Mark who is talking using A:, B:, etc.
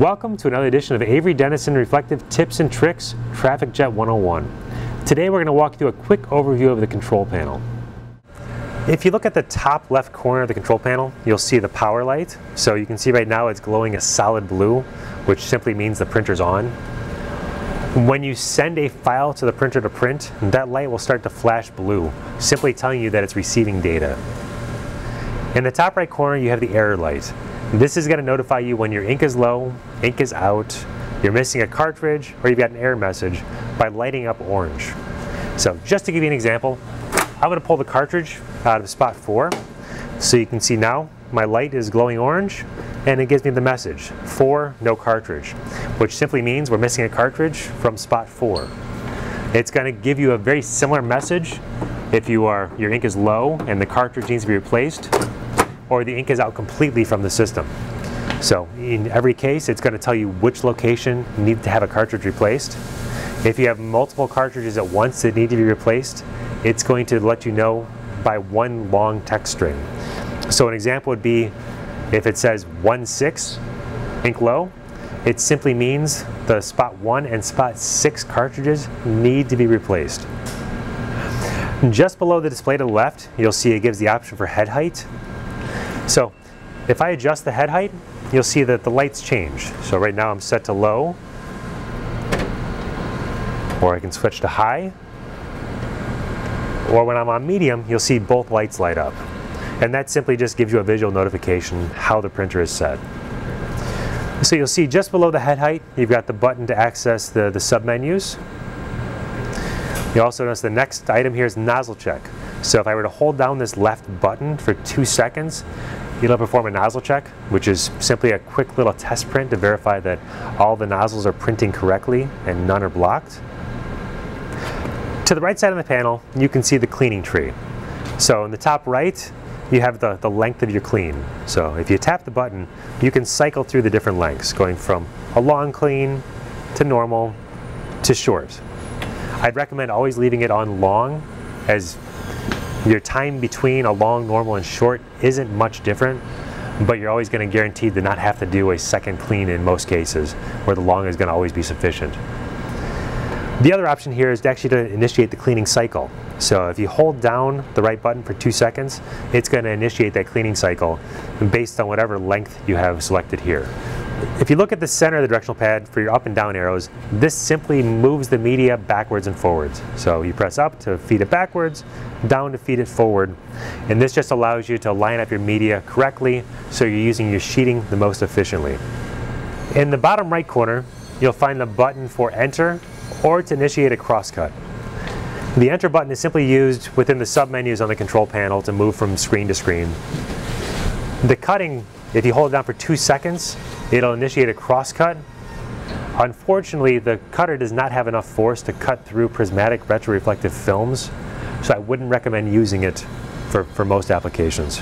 A: Welcome to another edition of Avery Dennison Reflective Tips and Tricks TrafficJet 101. Today we're going to walk through a quick overview of the control panel. If you look at the top left corner of the control panel, you'll see the power light. So you can see right now it's glowing a solid blue, which simply means the printer's on. When you send a file to the printer to print, that light will start to flash blue, simply telling you that it's receiving data. In the top right corner, you have the error light. This is going to notify you when your ink is low, ink is out, you're missing a cartridge, or you've got an error message by lighting up orange. So just to give you an example, I'm going to pull the cartridge out of spot 4. So you can see now my light is glowing orange and it gives me the message 4 no cartridge which simply means we're missing a cartridge from spot 4. It's going to give you a very similar message if you are your ink is low and the cartridge needs to be replaced or the ink is out completely from the system. So in every case, it's going to tell you which location you need to have a cartridge replaced. If you have multiple cartridges at once that need to be replaced, it's going to let you know by one long text string. So an example would be if it says 1-6 ink low, it simply means the spot 1 and spot 6 cartridges need to be replaced. Just below the display to the left, you'll see it gives the option for head height so if I adjust the head height, you'll see that the lights change. So right now I'm set to low, or I can switch to high, or when I'm on medium, you'll see both lights light up. And that simply just gives you a visual notification how the printer is set. So you'll see just below the head height, you've got the button to access the, the submenus. You also notice the next item here is nozzle check. So if I were to hold down this left button for two seconds, It'll perform a nozzle check, which is simply a quick little test print to verify that all the nozzles are printing correctly and none are blocked. To the right side of the panel, you can see the cleaning tree. So in the top right, you have the, the length of your clean. So if you tap the button, you can cycle through the different lengths, going from a long clean to normal to short. I'd recommend always leaving it on long as your time between a long, normal, and short isn't much different, but you're always going to guarantee to not have to do a second clean in most cases, where the long is going to always be sufficient. The other option here is actually to initiate the cleaning cycle. So if you hold down the right button for two seconds, it's going to initiate that cleaning cycle based on whatever length you have selected here. If you look at the center of the directional pad for your up and down arrows, this simply moves the media backwards and forwards. So you press up to feed it backwards, down to feed it forward, and this just allows you to line up your media correctly so you're using your sheeting the most efficiently. In the bottom right corner, you'll find the button for enter or to initiate a crosscut. The enter button is simply used within the submenus on the control panel to move from screen to screen. The cutting, if you hold it down for two seconds, It'll initiate a crosscut. Unfortunately, the cutter does not have enough force to cut through prismatic retroreflective films, so I wouldn't recommend using it for, for most applications.